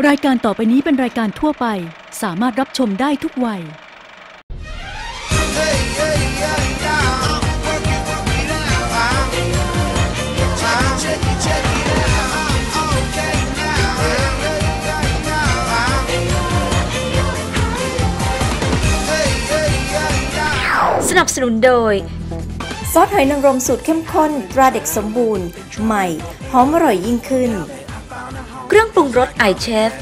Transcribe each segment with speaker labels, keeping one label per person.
Speaker 1: รายการต่อไปนี้เป็นรายการทั่วไป สามารถรับชมได้ทุกวัย
Speaker 2: Hey, hey, yeah, yeah. Work it, work it out. Check it, check it, check it out. Okay, now. Hey, hey, yeah, yeah. Hey, hey, yeah, yeah.
Speaker 3: สนับสนุนโดย ซอสหอยนางรมสูตรเข้มข้นตราเด็กสมบูรณ์ ใหม่ หอมอร่อยยิ่งขึ้น เครื่องปรุงรสไอเชฟ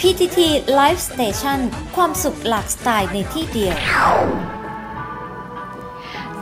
Speaker 3: PTT Live Station ความสุขหลากสไตล์ในที่เดียว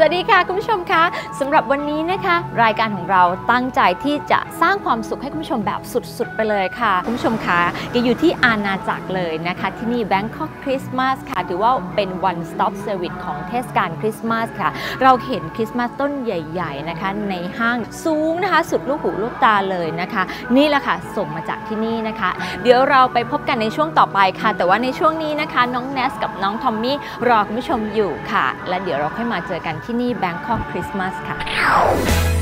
Speaker 4: สวัสดีค่ะคุณผู้ชมคะสำหรับวันนี้นะคะ รายการของเราตั้งใจที่จะสร้างความสุขให้คุณผู้ชมแบบสุดๆ ไปเลยค่ะ คุณผู้ชมคะยังอยู่ที่อาณาจักรเลยนะคะ ที่นี่ Bangkok Christmas ค่ะถือว่าเป็น one stop service ของเทศกาลคริสต์มาสค่ะ เราเห็นคริสต์มาสต้นใหญ่ๆนะคะในห้างสูงนะคะ สุดลูกหูลูกตาเลยนะคะ นี่แหละค่ะส่งมาจากที่นี่นะคะ เดี๋ยวเราไปพบกันในช่วงต่อไปค่ะ แต่ว่าในช่วงนี้นะคะน้องเนสกับน้องทอมมี่รอคุณผู้ชมอยู่ค่ะ และเดี๋ยวเราค่อยมาเจอกันที่ที่นี่ Bangkok Christmas ค่ะ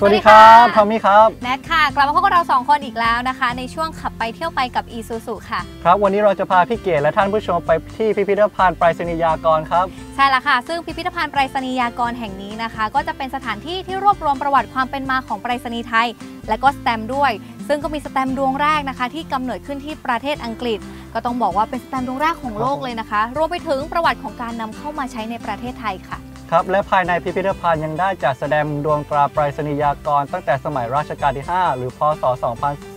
Speaker 5: สวัสดีครับ
Speaker 6: สวัสดีค่ะ
Speaker 5: ทอมมี่ครับ
Speaker 6: แนทค่ะ กลับมาพบกับเราสองคนอีกแล้วนะคะ ในช่วงขับไปเที่ยวไปกับ e s u s u ค่ะ
Speaker 5: ครับ วันนี้เราจะพาพี่เกดและท่านผู้ชมไปที่พิพิธภัณฑ์ไปรษณียากรครับ
Speaker 6: ใช่แล้วค่ะ ซึ่งพิพิธภัณฑ์ไปรษณียากรแห่งนี้นะคะ ก็จะเป็นสถานที่ที่รวบรวมประวัติความเป็นมาของไปรษณีย์ไทย และก็สแตมป์ด้วย ซึ่งก็มีสแตมป์ดวงแรกนะคะ ที่กำเนิดขึ้นที่ประเทศอังกฤษ ก็ต้องบอกว่าเป็นสแตมป์ดวงแรกของโลกเลยนะคะ รวมไปถึงประวัติของการนำเข้ามาใช้ในประเทศไทยค่ะ
Speaker 5: ครับและภายในพิพิธภัณฑ์ยังได้จัดแสดงดวงตราไปรษณียากร ตั้งแต่สมัยรัชกาลที่ 5 หรือพศ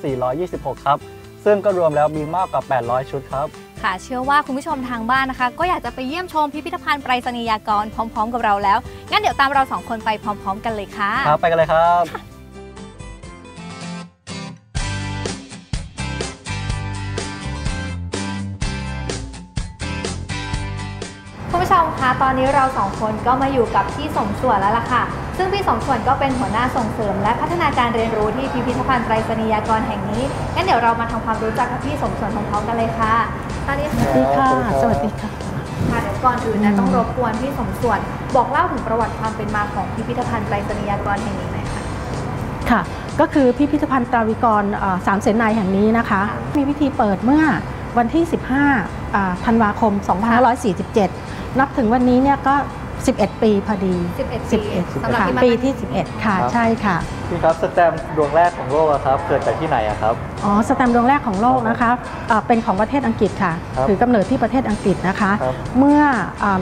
Speaker 5: 2426 ครับ ซึ่งก็รวมแล้วมีมากกว่า 800 ชุดครับ
Speaker 6: ค่ะเชื่อว่าคุณผู้ชมทางบ้านนะคะ ก็อยากจะไปเยี่ยมชมพิพิธภัณฑ์ไปรษณียากรพร้อม ๆ กับเราแล้ว งั้นเดี๋ยวตามเราสองคนไปพร้อม ๆ กันเลยค่ะ
Speaker 5: ครับไปกันเลยครับ
Speaker 6: ตอนนี้เราสองคนก็มาอยู่กับพี่สมส่วนแล้วล่ะค่ะ ซึ่งพี่สมส่วนก็เป็นหัวหน้าส่งเสริม และพัฒนาการเรียนรู้ที่พิพิธภัณฑ์ไตรษณียากรแห่งนี้ งั้นเดี๋ยวเรามาทำความรู้จักกับพี่สมส่วนพร้อมๆกันเลยค่ะตอนนี้ค่ะ
Speaker 5: สวัสดีค่ะ สวัสดีค่ะ
Speaker 6: ค่ะเดี๋ยวก่อนอื่นนะต้องรบกวนพี่สมส่วน บอกเล่าถึงประวัติความเป็นมาของพิพิธภัณฑ์ไตรษณียากรแห่งนี้หน่อยค่ะ
Speaker 7: ค่ะก็คือพิพิธภัณฑ์ตราวิกรเอ่อสามเสนนายแห่งนี้นะคะ มีพิธีเปิดเมื่อวันที่ 15อ่าธันวาคม 2547 นับถึงวันนี้เนี่ยก็ 11 ปีพอดี
Speaker 6: 11 ปีสำหรับ
Speaker 7: ค่ะ
Speaker 6: ที่มา
Speaker 7: ปีที่ 11 ค่ะ
Speaker 5: ครับ
Speaker 7: ใช่ค่ะ
Speaker 5: พี่ครับสแตมป์ดวงแรกของโลกอะครับ เกิดจากที่ไหนอะครับ
Speaker 7: อ๋อ สแตมป์ดวงแรกของโลกนะคะอ่าเป็นของประเทศอังกฤษค่ะ
Speaker 5: ครับ
Speaker 7: ถือกำเนิดที่ประเทศอังกฤษนะคะ
Speaker 5: ครับ
Speaker 7: เมื่ออ่า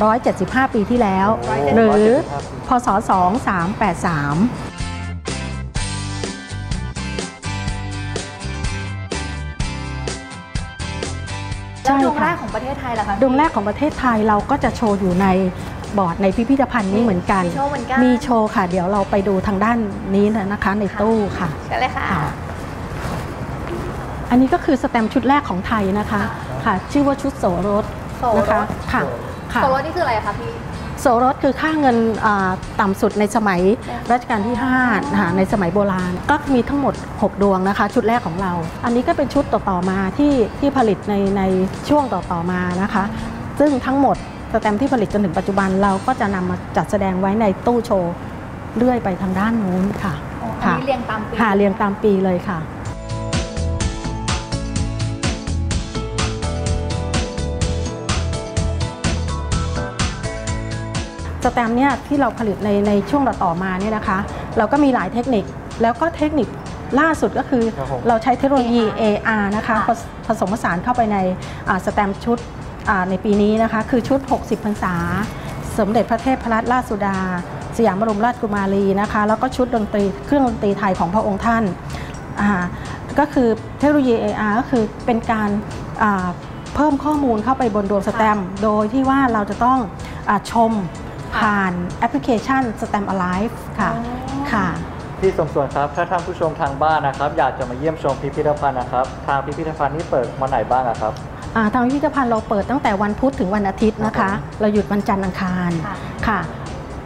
Speaker 7: 175 ปีที่แล้ว
Speaker 5: โอ้
Speaker 7: หรือ
Speaker 5: 175
Speaker 7: พศ 2383
Speaker 6: แล้วดวง
Speaker 7: ใช่ค่ะ
Speaker 6: แรกของประเทศไทยล่ะคะ
Speaker 7: ดวงแรกของประเทศไทยเราก็จะโชว์อยู่ในบอร์ดในพิพิธภัณฑ์นี้เหมือนกัน
Speaker 6: มีโชว์เหมือนกัน
Speaker 7: มีโชว์ค่ะ เดี๋ยวเราไปดูทางด้านนี้นะคะในตู้ค่ะ
Speaker 6: ใช่เลยค่ะ
Speaker 7: ค่ะอันนี้ก็คือสแตมป์ชุดแรกของไทยนะคะค่ะ ชื่อว่าชุดโสรส
Speaker 6: โสรส
Speaker 7: นะคะค่ะค่ะ
Speaker 6: โซโลนี่คืออะไรอะคะพี่
Speaker 7: โสรสคือค่าเงินอ่าต่ำสุดในสมัยรัชกาลที่5นะคะในสมัยโบราณ ก็มีทั้งหมด 6 ดวงนะคะ ชุดแรกของเรา อันนี้ก็เป็นชุดต่อๆมาที่ที่ผลิตในในช่วงต่อๆมานะคะ ซึ่งทั้งหมดสแตมป์ที่ผลิตจนถึงปัจจุบันเราก็จะนำมาจัดแสดงไว้ในตู้โชว์เรื่อยไปทางด้านนู้นค่ะ
Speaker 6: อันนี้เรียงตามปี
Speaker 7: ค่ะเรียงตามปีเลยค่ะ สแตมป์เนี่ยที่เราผลิตในในช่วงต่อๆมาเนี่ยนะคะ เราก็มีหลายเทคนิคแล้วก็เทคนิคล่าสุดก็คือ
Speaker 5: ครับผม
Speaker 7: เราใช้เทคโนโลยี AR นะคะผสผสมผสานเข้าไปในอ่าสแตมป์ชุดอ่าในปีนี้นะคะ คือชุด 60 พรรษา สมเด็จพระเทพรัตนราชสุดา สยามบรมราชกุมารีนะคะ แล้วก็ชุดดนตรีเครื่องดนตรีไทยของพระองค์ท่านอ่าก็คือเทคโนโลยี AR ก็คือเป็นการอ่าเพิ่มข้อมูลเข้าไปบนดวงสแตมป์โดยที่ว่าเราจะต้องอาชม ผ่านแอปพลิเคชัน Stamp Alive ค่ะค่ะ
Speaker 5: พี่สมส่วนครับ ถ้าท่านผู้ชมทางบ้านนะครับ อยากจะมาเยี่ยมชมพิพิธภัณฑ์นะครับ ทางพิพิธภัณฑ์นี้เปิดวันไหนบ้างอะครับ
Speaker 7: อ่าทางพิพิธภัณฑ์เราเปิดตั้งแต่วันพุธถึงวันอาทิตย์นะ
Speaker 5: ครั
Speaker 7: คะ
Speaker 5: บผม
Speaker 7: เราหยุดวันจันทร์อังคาร
Speaker 6: ค่ะ
Speaker 7: ค่ะ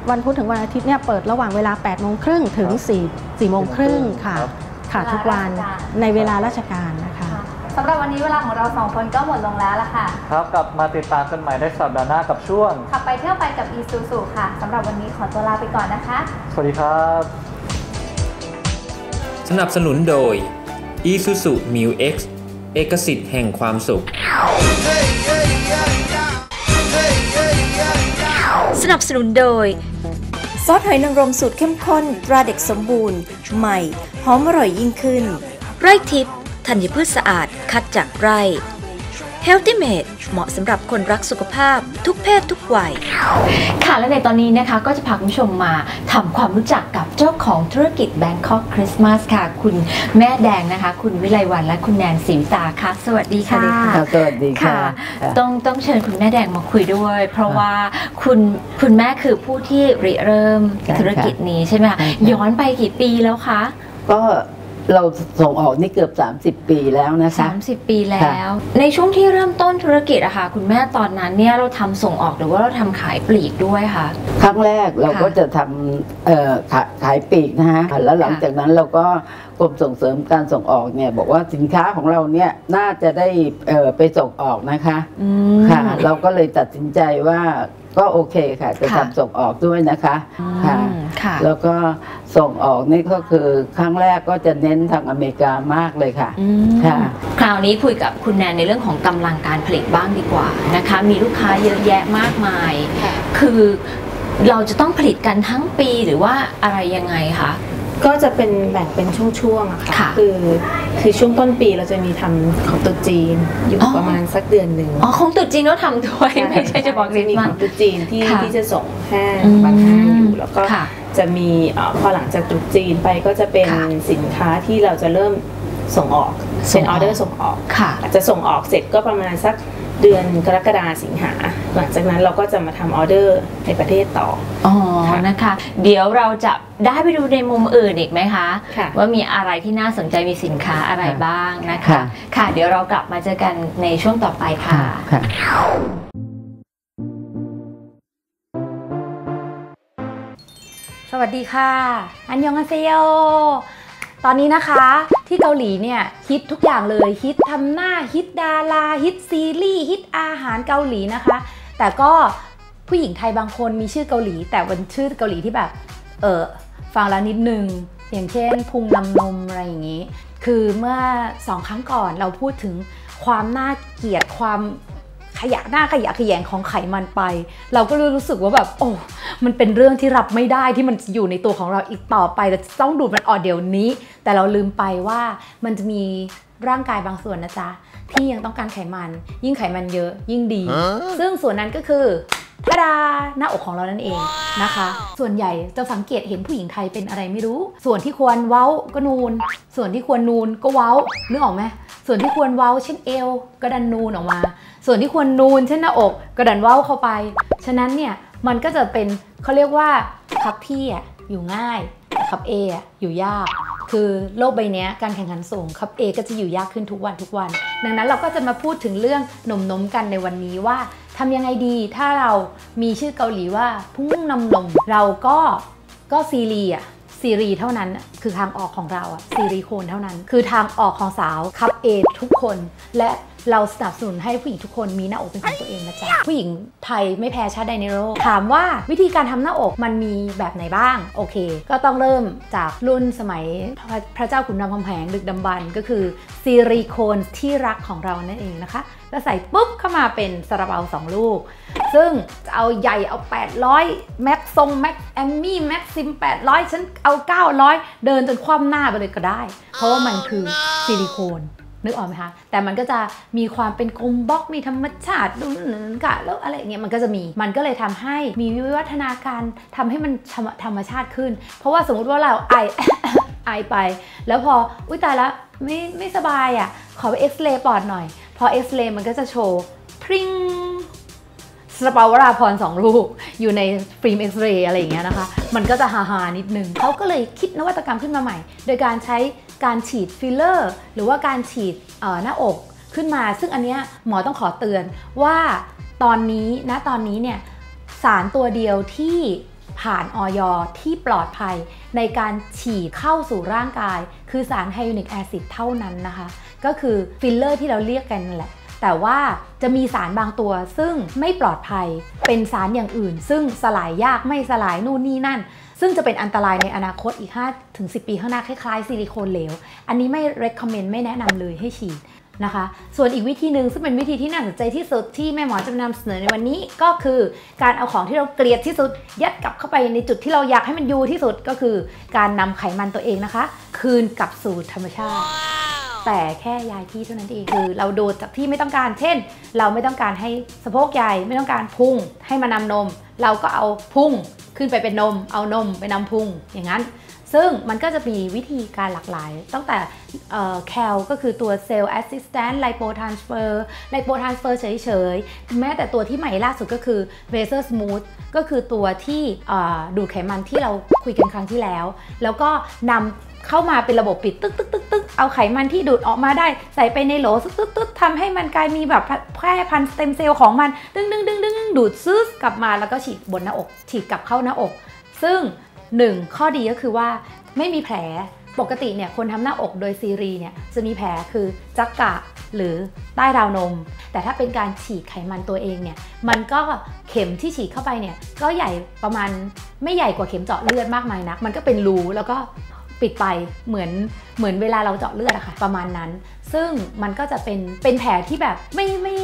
Speaker 7: วันพุธถึงวันอาทิตย์เนี่ยเปิดระหว่างเวลา8โมงครึ่งถึง4 4โมงครึ่งค่ะ
Speaker 5: ครับ
Speaker 7: ค่ะทุกวัน
Speaker 6: เวลาราชการ
Speaker 7: ในเวลาราชการนะคะ
Speaker 6: ค่ะ สำหรับวันนี้เวลาของเราสองคนก็หมดลงแล้วละค่ะ
Speaker 5: ครับกลับมาติดตามกันใหม่ในสัปดาห์หน้ากับช่วง
Speaker 6: ขับไปเที่ยวไปกับ e s u s u ค่ะสำหรับวันนี้ขอตัวลาไปก่อนนะคะ
Speaker 5: สวัสดีครับ
Speaker 8: สนับสนุนโดย Isuzu Mu X เอกสิทธิ์แห่งความสุข
Speaker 1: สนับสนุนโดย
Speaker 3: ซอสหอยนางรมสูตรเข้มข้นตราเด็กสมบูรณ์ ใหม่ หอมอร่อยยิ่งขึ้น
Speaker 1: ไร่ทิพย์ ธัญพืชสะอาดคัดจากไร่ Healthy Made เหมาะสำหรับคนรักสุขภาพทุกเพศทุกวัย
Speaker 4: ค่ะและในตอนนี้นะคะก็จะพาคุณผู้ชมมาทำความรู้จักกับเจ้าของธุรกิจ Bangkok Christmas ค่ะ คุณแม่แดงนะคะ คุณวิไลวันและคุณแนนสิวตาค่ะ สวัสดีค่ะ
Speaker 9: ค่ะสวัสดีค่ะ
Speaker 4: ต้องต้องเชิญคุณแม่แดงมาคุยด้วย เพราะว่าคุณคุณแม่คือผู้ที่ริเริ่ม
Speaker 9: ใช่ค่ะ
Speaker 4: ธุรกิจนี้ใช่ไหมคะ
Speaker 9: ใช่ค่ะ
Speaker 4: ย้อนไปกี่ปีแล้วคะ
Speaker 9: ก็ เราส่งออกนี่เกือบ 30 ปีแล้วนะคะ
Speaker 4: 30 ปีแล้ว ในช่วงที่เริ่มต้นธุรกิจอะค่ะ คุณแม่ตอนนั้นเนี่ยเราทำส่งออกหรือว่าเราทำขายปลีกด้วยค่ะ
Speaker 9: ครั้งแรกเรา
Speaker 4: ค่ะ
Speaker 9: ก็จะทำเอ่อขายขายปลีกนะฮะแล้วหลังจากนั้นเราก็กรมส่งเสริมการส่งออกเนี่ยบอกว่าสินค้าของเราเนี่ยน่าจะได้เอ่อไปส่งออกนะคะ
Speaker 4: อืม
Speaker 9: ค่ะ เราก็เลยตัดสินใจว่า ก็โอเคค่ะจะ
Speaker 4: ค่ะ
Speaker 9: ทำส่งออกด้วยนะคะค่ะ
Speaker 4: อืมค่ะ
Speaker 9: แล้วก็ส่งออกนี่ก็คือครั้งแรกก็จะเน้นทางอเมริกามากเลยค่ะ
Speaker 4: อืม
Speaker 9: ค่ะ
Speaker 4: คราวนี้คุยกับคุณแนนในเรื่องของกำลังการผลิตบ้างดีกว่านะคะ มีลูกค้าเยอะแยะมากมาย คือเราจะต้องผลิตกันทั้งปีหรือว่าอะไรยังไงคะ
Speaker 10: ก็จะเป็นแบ่งเป็นช่วงๆอะค่ะ
Speaker 4: ค่ะ
Speaker 10: คือคือช่วงต้นปีเราจะมีทำของตรุ๊จีนอยู่
Speaker 4: อ๋อ
Speaker 10: ประมาณสักเดือนหนึ่ง
Speaker 4: อ๋อของตรุ๊จีนก็ทำด้วย ไม่ใช่เฉพาะคริส
Speaker 10: มี
Speaker 4: ต์มา
Speaker 10: ข
Speaker 4: ส
Speaker 10: องตรุ๊จีนที่
Speaker 4: ค่ะ
Speaker 10: ที่จะส่งห้าง
Speaker 4: อืม
Speaker 10: บางห้างอยู่แล้วก็
Speaker 4: ค่ะ
Speaker 10: จะมีเอ่อพอหลังจากตรุ๊จีนไปก็จะเป็น
Speaker 4: ค่ะ
Speaker 10: สินค้าที่เราจะเริ่มส่งออก
Speaker 4: ส่
Speaker 10: เป็
Speaker 4: ง
Speaker 10: น
Speaker 4: อ
Speaker 10: อ
Speaker 4: อก
Speaker 10: อเดอร์ส่งออก
Speaker 4: ค่ะ
Speaker 10: อาจจะส่งออกเสร็จก็ประมาณสัก เดือนกรกฎาสิงหา หลังจากนั้นเราก็จะมาทำออเดอร์ในประเทศต่อ
Speaker 4: อ๋อ
Speaker 10: ค่ะ
Speaker 4: นะคะ เดี๋ยวเราจะได้ไปดูในมุมอื่นอีกไหมคะ
Speaker 10: ค่ะ
Speaker 4: ว่ามีอะไรที่น่าสนใจมีสินค้าอะไรบ้างนะคะ
Speaker 9: ค่ะ
Speaker 4: ค่ะ เดี๋ยวเรากลับมาเจอกันในช่วงต่อไปค่ะ
Speaker 9: ค่ะ
Speaker 11: สวัสดีค่ะ อันยองอาเซโย ตอนนี้นะคะที่เกาหลีเนี่ยฮิตทุกอย่างเลยฮิตทำหน้าฮิตดาราฮิตซีรีส์ฮิตอาหารเกาหลีนะคะ แต่ก็ผู้หญิงไทยบางคนมีชื่อเกาหลี แต่เป็นชื่อเกาหลีที่แบบเออฟังแล้วนิดนึง อย่างเช่น พุงนำนมอะไรอย่างนี้ คือเมื่อสองครั้งก่อนเราพูดถึงความน่าเกลียดความ ยะหน้าขยะแขยงของไขมันไป เราก็เลยรู้สึกว่าแบบโอ้มันเป็นเรื่องที่รับไม่ได้ที่มันจะอยู่ในตัวของเราอีกต่อไปแต่ต้องดูดมันออกเดี๋ยวนี้ แต่เราลืมไปว่ามันจะมีร่างกายบางส่วนนะจ๊ะที่ยังต้องการไขมัน ยิ่งไขมันเยอะยิ่งดี ซึ่งส่วนนั้นก็คือทาดาหน้าอกของเรานั่นเองนะคะ ส่วนใหญ่จะสังเกตเห็นผู้หญิงไทยเป็นอะไรไม่รู้ ส่วนที่ควรเว้าก็นูน ส่วนที่ควรนูนก็เว้านึกออกไหม ส่วนที่ควรเว้าเช่นเอวก็ดันนูนออกมา ส่วนที่ควรนูนเช่นหน้าอกก็ดันเว้าเข้าไป ฉะนั้นเนี่ยมันก็จะเป็นเขาเรียกว่าคับพี่อะอยู่ง่ายคับเออะอยู่ยาก คือโลกใบนี้การแข่งขันสูงคับเอก็จะอยู่ยากขึ้นทุกวันทุกวัน ดังนั้นเราก็จะมาพูดถึงเรื่องหนมนมกันในวันนี้ว่าทำยังไงดีถ้าเรามีชื่อเกาหลีว่าพุ่งนำนมเราก็ก็ซีรีอะ ซีรีเท่านั้นน่ะคือทางออกของเราอะซีรีโคนเท่านั้น คือทางออกของสาวคับเอทุกคน และเราสนับสนุนให้ผู้หญิงทุกคนมีหน้าอกเป็นของตัวเองนะจ๊ะ ผู้หญิงไทยไม่แพ้ชาติใดในโลกถามว่าวิธีการทำหน้าอกมันมีแบบไหนบ้าง โอเค ก็ต้องเริ่มจากรุ่นสมัยพระพระเจ้าขุนรามคำแหงดึกดำบรรพ์ก็คือซีรีโคนที่รักของเรานั่นเองนะคะ แล้วใส่ปุ๊บเข้ามาเป็นซาลาเปาสองลูก ซึ่งจะเอาใหญ่เอา 800 แม็กซงแม็กแอมมี่แม็กซิม 800 ฉันเอา 900 เดินจนคว่ำหน้าไปเลยก็ได้ เพราะว่ามันคือซิลิโคนนึกออกไหมคะ แต่มันก็จะมีความเป็นกลมบล็อก มีธรรมชาติดูหนึนกะแล้วอะไรอย่างเงี้ย มันก็จะมี มันก็เลยทำให้มีวิวัฒนาการทำให้มันธรรมธรรมชาติขึ้น เพราะว่าสมมุติว่าเราไอไอไป แล้วพอ อุ้ยตายละไม่ไม่สบายอะ่ะ ขอไปเอ็กซเรย์ปอดหน่อย พอเอ็กซเรย์มันก็จะโชว์พริ้งซาลาเปาวราภรณ์สองลูก อยู่ในฟิล์มเอ็กซเรย์อะไรอย่างเงี้ยนะคะ มันก็จะฮาฮานิดนึงเขาก็เลยคิดนวัตกรรมขึ้นมาใหม่ โดยการใช้การฉีดฟิลเลอร์ หรือว่าการฉีดหน้าอกขึ้นมา ซึ่งอันเนี้ยหมอต้องขอเตือนว่าตอนนี้นะตอนนี้เนี่ยสารตัวเดียวที่ผ่านอย. ที่ปลอดภัยในการฉีดเข้าสู่ร่างกาย คือสาร hyaluronic acid เท่านั้นนะคะ ก็คือฟิลเลอร์ที่เราเรียกกันนั่นแหละ แต่ว่าจะมีสารบางตัวซึ่งไม่ปลอดภัย เป็นสารอย่างอื่น ซึ่งสลายยากไม่สลายนู่นนี่นั่น ซึ่งจะเป็นอันตรายในอนาคตอีก5ถึง10 ปีข้างหน้าคล้ายๆซิลิโคนเหลว อันนี้ไม่ recommend ไม่แนะนำเลยให้ฉีดนะคะ ส่วนอีกวิธีหนึ่งซึ่งเป็นวิธีที่น่าสนใจที่สุดที่แม่หมอจะนำเสนอในวันนี้ก็คือการเอาของที่เราเกลียดที่สุด ยัดกลับเข้าไปในจุดที่เราอยากให้มันอยู่ที่สุดก็คือ การนำไขมันตัวเองนะคะ คืนกลับสู่ธรรมชาติ แต่แค่ย้ายที่เท่านั้นเองคือเราโดดจากที่ไม่ต้องการ เช่น เราไม่ต้องการให้สะโพกใหญ่ ไม่ต้องการพุงให้มานำนม เราก็เอาพุงขึ้นไปเป็นนม เอานมไปนำพุงอย่างนั้น ซึ่งมันก็จะมีวิธีการหลากหลาย ตั้งแต่ CAL ก็คือตัว cell assisted lipotransfer lipotransfer เฉยๆ แม้แต่ตัวที่ใหม่ล่าสุดก็คือเ a เซอร์สมูทก็คือตัวที่ดูดไขมันที่เราคุยกันครั้งที่แล้ว แล้วก็นำ เข้ามาเป็นระบบปิดตึ๊กตึ๊กตึ๊กตึ๊กเอาไขมันที่ดูดออกมาได้ ใส่ไปในโหลตึ๊กตึ๊กตึ๊กทำให้มันกลายมีแบบแพร่พันธุ์สเต็มเซลล์ของมัน ดึงดึงดึงดึงดูดซึสกลับมาแล้วก็ฉีดบนหน้าอก ฉีดกลับเข้าหน้าอก ซึ่ง1ข้อดีก็คือว่าไม่มีแผลปกติเนี่ยคนทำหน้าอกโดยซิลิเนี่ยจะมีแผลคือจักกะหรือใต้ราวนม แต่ถ้าเป็นการฉีดไขมันตัวเองเนี่ยมันก็เข็มที่ฉีดเข้าไปเนี่ยก็ใหญ่ประมาณไม่ใหญ่กว่าเข็มเจาะเลือดมากมายนัก มันก็เป็นรูแล้วก็ ปิดไปเหมือนเหมือนเวลาเราเจาะเลือดอะค่ะประมาณนั้น ซึ่งมันก็จะเป็นเป็นแผลที่แบบไม่ไม่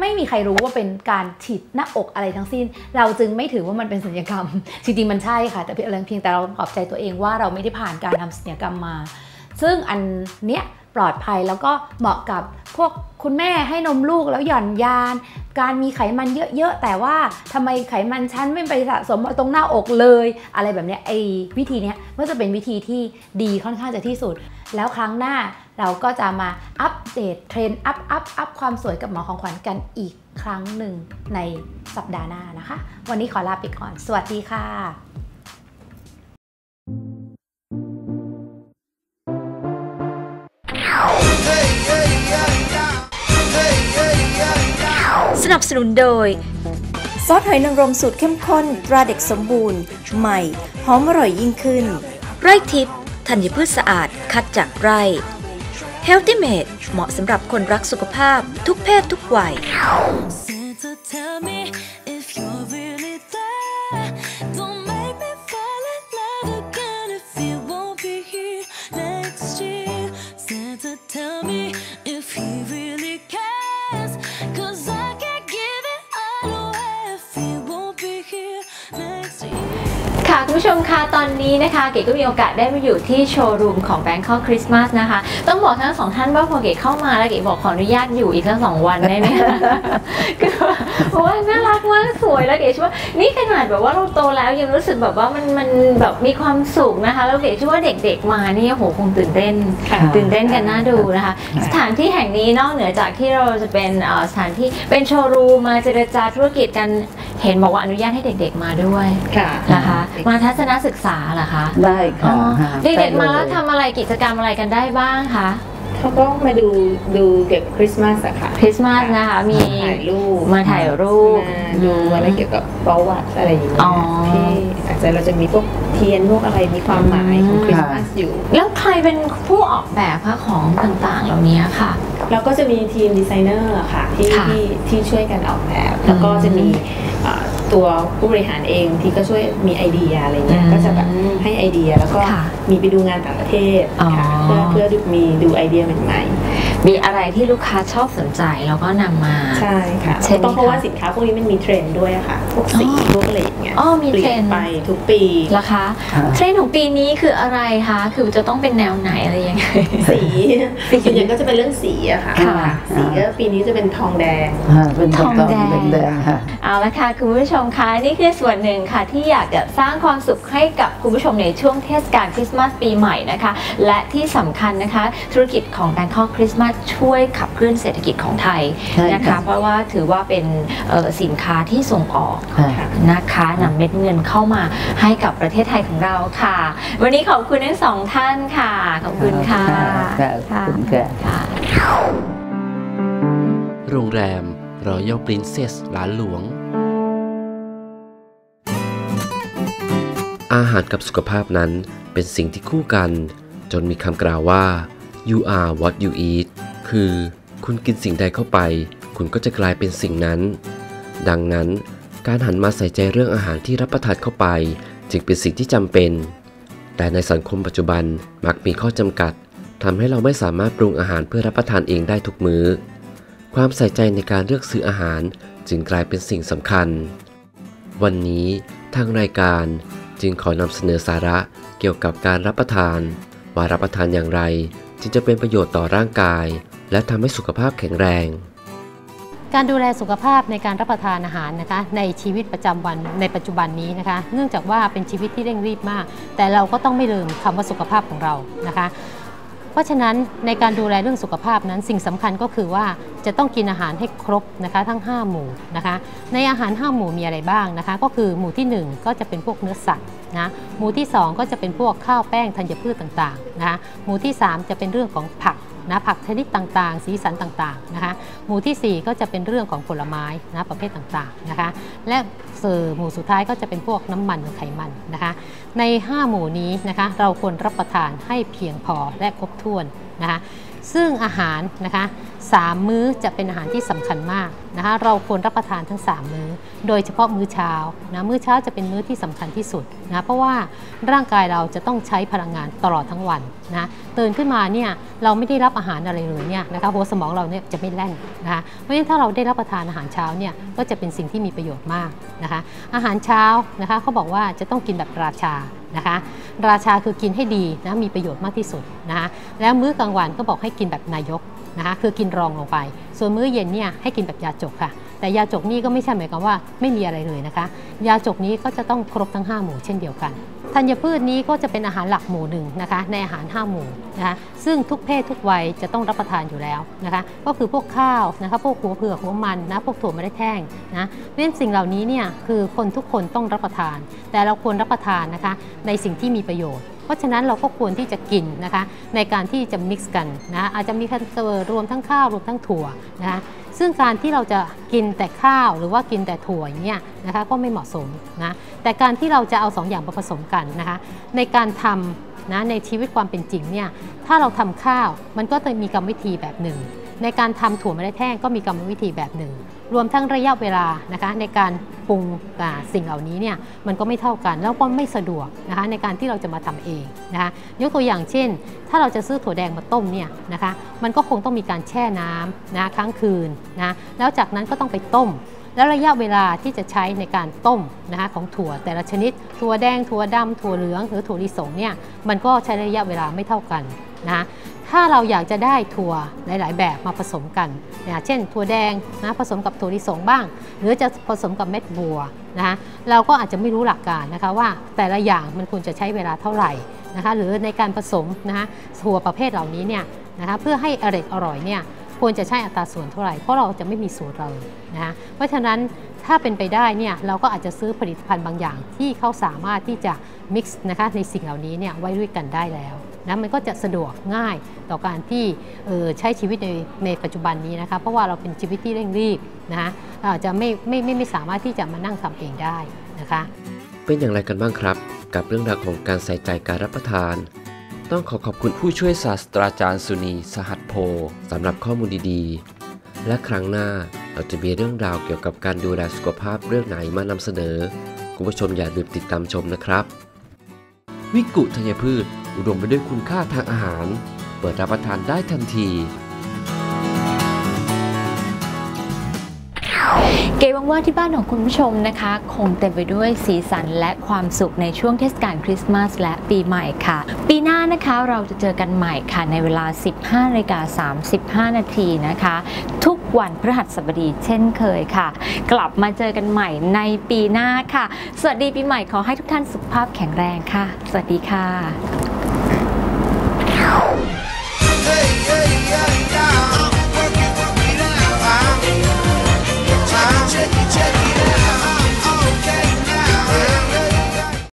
Speaker 11: ไม่มีใครรู้ว่าเป็นการฉีดหน้าอกอะไรทั้งสิ้น เราจึงไม่ถือว่ามันเป็นศัลยกรรม จริงๆมันใช่ค่ะ แต่เพียงแต่เราขอบใจตัวเองว่าเราไม่ได้ผ่านการทำศัลยกรรมมา ซึ่งอันเนี้ย ปลอดภัย แล้วก็เหมาะกับพวกคุณแม่ให้นมลูกแล้วหย่อนยาน การมีไขมันเยอะๆ แต่ว่าทำไมไขมันชั้นไม่ไปสะสมตรงหน้าอกเลย อะไรแบบนี้ไอ้วิธีนี้ก็จะเป็นวิธีที่ดีค่อนข้างจะที่สุด แล้วครั้งหน้าเราก็จะมาอัปเดตเทรนด์อัพอัพอัพความสวยกับหมอของขวัญกันอีกครั้งหนึ่งในสัปดาห์หน้านะคะ วันนี้ขอลาไปก่อน สวัสดีค่ะ
Speaker 1: สนับสนุนโดย
Speaker 3: ซอสหอยนางรมสูตรเข้มข้นตราเด็กสมบูรณ์ ใหม่ หอมอร่อยยิ่งขึ้น
Speaker 1: ไร่ทิพย์ธัญพืชสะอาดคัดจากไร่ Healthy Made เหมาะสำหรับคนรักสุขภาพทุกเพศทุกวัย
Speaker 4: ผู้ชมคะตอนนี้นะคะเก๋ก็มีโอกาสได้มาอยู่ที่โชว์รูมของ Bangkok Christmas นะคะ ต้องบอกทั้งสองท่านว่าพอเก๋เข้ามาแล้วเก๋บอกขออนุญาตอยู่อีกสักสองวันได้ไหมคะคือเพราะว่าน่ารักมากสวยแล้วเก๋เชื่อว่านี่ขนาดแบบว่าเราโตแล้วยังรู้สึกแบบว่ามันมันแบบมีความสุขนะคะ แล้วเก๋เชื่อว่าเด็กๆมานี่โอ้โหคงตื่นเต้นตื่นเต้นกันน่าดูนะคะ สถานที่แห่งนี้นอกเหนือจากที่เราจะเป็นเอ่อสถานที่เป็นโชว์รูมมาเจรจาธุรกิจกันเห็นบอกว่าอนุญาตให้เด็ก ๆมาด้วย
Speaker 10: ค่ะ
Speaker 4: นะคะมาทัศนศึกษาเหรอคะ
Speaker 9: ได้ค่ะ
Speaker 4: อ๋อ
Speaker 9: ฮะ
Speaker 4: เด็กๆมาแล้ว
Speaker 9: ได้เย
Speaker 4: ทำอะไรกิจกรรมอะไรกันได้บ้างคะ
Speaker 10: เขาก็มาดูดูเกี่ยวกับคริสต์มาสอะค่ะ
Speaker 4: คริสต์มาสนะคะมี
Speaker 10: ถ่ายรูป
Speaker 4: มาถ่ายรูป
Speaker 10: มาดูอะไรเกี่ยวกับประวัติอะไรอย่างเงี้
Speaker 4: อ๋
Speaker 10: ย
Speaker 4: อ
Speaker 10: ที่อาจจะเราจะมีพวกเทียนพวกอะไรมีความหมายของคริสต์มาสอยู่
Speaker 4: แล้วใครเป็นผู้ออกแบบคะของต่างๆ เหล่านี้ค่ะ
Speaker 10: เราก็จะมีทีมดีไซเนอร์อะค่ะที่
Speaker 4: ค่ะ
Speaker 10: ที่ที่ช่วยกันออกแบบ แล้วก็จะมีเอ่อ ตัวผู้บริหารเองที่ก็ช่วยมีไอเดียอะไรเงี้ย
Speaker 4: อืม
Speaker 10: ก็จะแบบให้ไอเดียแล้วก็
Speaker 4: ค่ะ
Speaker 10: มีไปดูงานต่างประเทศ
Speaker 4: อ๋อ
Speaker 10: ค่ะเพื่อเพื่อดูมีดูไอเดียใหม่
Speaker 4: มีอะไรที่ลูกค้าชอบสนใจแล้วก็นำมา
Speaker 10: ๆใช่ค่ะ
Speaker 4: เช่น
Speaker 10: ต้องเพราะว่า
Speaker 4: คะ
Speaker 10: สินค้าพวกนี้มันมีเทรนด์ด้วยอะค่ะ พวกสีพวกอะไรอย่างเงี้ย
Speaker 4: อ๋อมี
Speaker 10: เปลี่
Speaker 4: เทร
Speaker 10: ย
Speaker 4: น
Speaker 10: น
Speaker 4: ด์
Speaker 10: ไปทุกปี
Speaker 4: ราคาเทรนด์ของปีนี้คืออะไรคะ คือจะต้องเป็นแนวไหนอะไรยังไง
Speaker 10: สีส่วนใหญ่ก็จะเป็นเรื่องสีอะค่ะ
Speaker 4: ค่ะ
Speaker 10: สีก็ปีนี้จะเป็นทองแดง
Speaker 9: ฮะเป็น
Speaker 4: ทองแดง
Speaker 9: แดงๆค่ะ
Speaker 4: เอาละค่ะคุณผู้ชมคะนี่คือส่วนหนึ่งค่ะ ที่อยากจะสร้างความสุขให้กับคุณผู้ชมในช่วงเทศกาลคริสต์มาสปีใหม่นะคะ และที่สำคัญนะคะ ธุรกิจของ Bangkok Christmas ช่วยขับเคลื่อนเศรษฐกิจของไทย
Speaker 9: ใช่
Speaker 4: นะ
Speaker 9: ค่ะ
Speaker 4: คะเพราะว่าถือว่าเป็นเอ่อสินค้าที่ส่งออก
Speaker 9: ค่ะ
Speaker 4: นะคะนำเม็ดเงินเข้ามาให้กับประเทศไทยของเราค่ะ วันนี้ขอบคุณทั้งสองท่านค่ะ ขอบคุณค่ะ
Speaker 9: ค่ะขอบคุณค่ะ
Speaker 4: ค่ะ
Speaker 12: โรงแรม Royal Princess หลานหลวง อาหารกับสุขภาพนั้นเป็นสิ่งที่คู่กัน จนมีคำกล่าวว่า you are what you eat คือ คุณกินสิ่งใดเข้าไป คุณก็จะกลายเป็นสิ่งนั้น ดังนั้น การหันมาใส่ใจเรื่องอาหารที่รับประทานเข้าไป จึงเป็นสิ่งที่จำเป็น แต่ในสังคมปัจจุบันมักมีข้อจำกัดทำให้เราไม่สามารถปรุงอาหารเพื่อรับประทานเองได้ทุกมื้อ ความใส่ใจในการเลือกซื้ออาหารจึงกลายเป็นสิ่งสำคัญ วันนี้ทางรายการจึงขอนำเสนอสาระเกี่ยวกับการรับประทาน ว่ารับประทานอย่างไร จึงจะเป็นประโยชน์ต่อร่างกาย และทำให้สุขภาพแข็งแรง
Speaker 13: การดูแลสุขภาพในการรับประทานอาหารนะคะ ในชีวิตประจำวันในปัจจุบันนี้นะคะ เนื่องจากว่าเป็นชีวิตที่เร่งรีบมาก แต่เราก็ต้องไม่ลืมคำว่าสุขภาพของเรานะคะ เพราะฉะนั้นในการดูแลเรื่องสุขภาพนั้นสิ่งสำคัญก็คือว่าจะต้องกินอาหารให้ครบนะคะทั้ง 5 หมู่นะคะในอาหาร 5 หมู่มีอะไรบ้างนะคะ ก็คือหมู่ที่ 1 ก็จะเป็นพวกเนื้อสัตว์นะหมู่ที่ 2 ก็จะเป็นพวกข้าวแป้งธัญพืชต่างๆ นะคะหมู่ที่ 3 จะเป็นเรื่องของผักนะผักชนิดต่างๆ สีสันต่างๆนะคะหมู่ทีสี่4 ก็จะเป็นเรื่องของผลไม้นะประเภทต่างๆนะคะและเสือหมู่สุดท้ายก็จะเป็นพวกน้ำมันหรือไขมันนะคะใน 5 หมู่นี้นะคะเราควรรับประทานให้เพียงพอและครบถ้วนนะคะ ซึ่งอาหารนะคะสามมื้อจะเป็นอาหารที่สำคัญมากนะคะเราควรรับประทานทั้ง 3 มื้อ โดยเฉพาะมื้อเช้านะมื้อเช้าจะเป็นมื้อที่สำคัญที่สุดนะเพราะว่าร่างกายเราจะต้องใช้พลังงานตลอดทั้งวันนะตื่นขึ้นมาเนี่ยเราไม่ได้รับอาหารอะไรเลยเนี่ยนะคะหัวสมองเราเนี่ยจะไม่แล่นนะคะเพราะฉะนั้นถ้าเราได้รับประทานอาหารเช้าเนี่ยก็จะเป็นสิ่งที่มีประโยชน์มากนะคะอาหารเช้านะคะเขาบอกว่าจะต้องกินแบบราชา นะคะ ราชาคือกินให้ดีนะมีประโยชน์มากที่สุดนะคะแล้วมื้อกลางวันก็บอกให้กินแบบนายกนะคะคือกินรองลงไป ส่วนมื้อเย็นเนี่ยให้กินแบบยาจกค่ะ แต่ยาจกนี่ก็ไม่ใช่หมายความว่าไม่มีอะไรเลยนะคะ ยาจกนี้ก็จะต้องครบทั้ง 5 หมู่เช่นเดียวกันธัญพืชนี้ก็จะเป็นอาหารหลักหมู่หนึ่งนะคะในอาหาร 5 หมู่นะคะซึ่งทุกเพศทุกวัยจะต้องรับประทานอยู่แล้วนะคะก็คือพวกข้าวนะคะพวกหัวเผือกหัวมันนะพวกถั่วเมล็ดแห้งนะเพราะฉะนั้นสิ่งเหล่านี้เนี่ยคือคนทุกคนต้องรับประทาน แต่เราควรรับประทานนะคะในสิ่งที่มีประโยชน์ เพราะฉะนั้นเราก็ควรที่จะกินนะคะในการที่จะมิกซ์กันนะอาจจะมีการเติรวมทั้งข้าวรวมทั้งถั่วนะคะซึ่งการที่เราจะกินแต่ข้าวหรือว่ากินแต่ถั่วอย่างเงี้ยนะคะก็ไม่เหมาะสมนะแต่การที่เราจะเอาสองอย่างมาผสมกันนะคะในการทำนะในชีวิตความเป็นจริงเนี่ยถ้าเราทำข้าวมันก็จะมีกรรมวิธีแบบหนึ่ง ในการทำถั่วเมล็ดแห้งก็มีกรรมวิธีแบบหนึ่ง รวมทั้งระยะเวลานะคะในการปรุงสิ่งเหล่านี้เนี่ยมันก็ไม่เท่ากันแล้วก็ไม่สะดวกนะคะในการที่เราจะมาทำเองนะคะยกตัวอย่างเช่น ถ้าเราจะซื้อถั่วแดงมาต้มเนี่ยนะคะมันก็คงต้องมีการแช่น้ำนะค้างคืนนะแล้วจากนั้นก็ต้องไปต้มแล้วระยะเวลาที่จะใช้ในการต้มนะคะของถั่วแต่ละชนิด ถั่วแดงถั่วดำถั่วเหลืองหรือถั่วลิสงเนี่ยมันก็ใช้ระยะเวลาไม่เท่ากัน นะถ้าเราอยากจะได้ถั่วหลาย ๆ แบบมาผสมกันนะเช่น ถั่วแดงนะผสมกับถั่วลิสงบ้าง หรือจะผสมกับเม็ดบัวนะเราก็อาจจะไม่รู้หลักการนะคะว่าแต่ละอย่างมันควรจะใช้เวลาเท่าไหร่นะคะหรือในการผสมนะคะถั่วประเภทเหล่านี้เนี่ยนะคะเพื่อให้อร่อยอร่อยเนี่ยควรจะใช้อัตราส่วนเท่าไหร่เพราะเราจะไม่มีสูตรเลยนะคะเพราะฉะนั้นถ้าเป็นไปได้เนี่ยเราก็อาจจะซื้อผลิตภัณฑ์บางอย่างที่เขาสามารถที่จะ mix นะคะในสิ่งเหล่านี้เนี่ยไว้ด้วยกันได้แล้ว นะมันก็จะสะดวกง่ายต่อการที่เอ่อใช้ชีวิตในในปัจจุบันนี้นะคะเพราะว่าเราเป็นชีวิตที่เร่งรีบนะคะอาจจะไม่ไม่ไม่ไม่สามารถที่จะมานั่งทำเองได้นะคะ
Speaker 12: เป็นอย่างไรกันบ้างครับ กับเรื่องราวของการใส่ใจการรับประทาน ต้องขอขอบคุณผู้ช่วยศาสตราจารย์สุนีสหัสโพสำหรับข้อมูลดีๆ และครั้งหน้าเราจะมีเรื่องราวเกี่ยวกับการดูแลสุขภาพเรื่องไหนมานำเสนอ คุณผู้ชมอย่าลืมติดตามชมนะครับ วิกุธัญพืช อุดมไปด้วยคุณค่าทางอาหาร เปิดรับประทานได้ทันที
Speaker 4: เก๋หวังว่าที่บ้านของคุณผู้ชมนะคะ คงเต็มไปด้วยสีสันและความสุขในช่วงเทศกาลคริสต์มาสและปีใหม่ค่ะ ปีหน้านะคะเราจะเจอกันใหม่ค่ะในเวลา 15นาฬิกา35 นาทีนะคะ ทุกวันพฤหัสบดีเช่นเคยค่ะ กลับมาเจอกันใหม่ในปีหน้าค่ะ สวัสดีปีใหม่ขอให้ทุกท่านสุขภาพแข็งแรงค่ะ สวัสดีค่ะ
Speaker 2: check it, check it out. I'm okay now.